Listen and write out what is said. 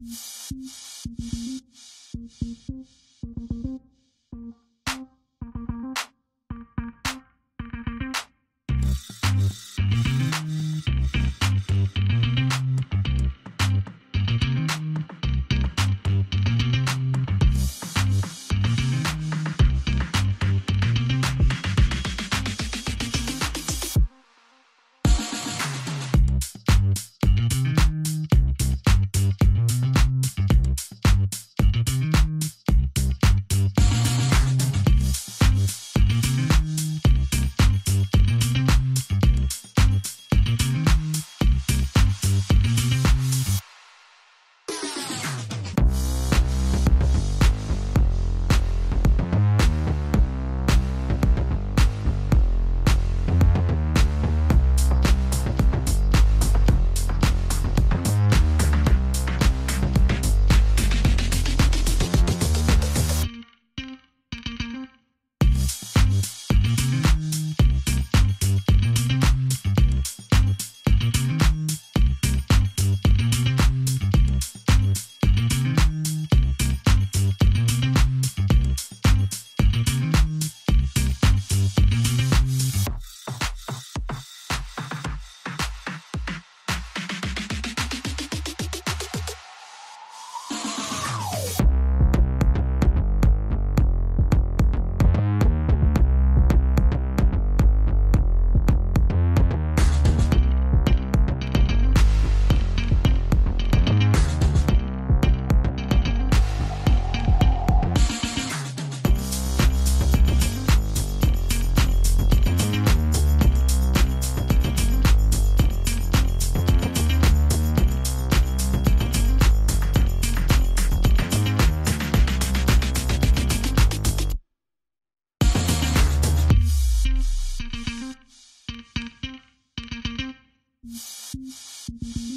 Thank you. you